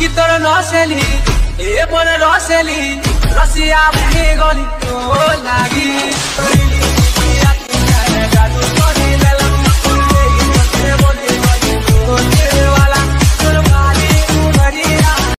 কি তোর নসেলি এ মনে রসেলি রসিয়া ভেঙে গলি তো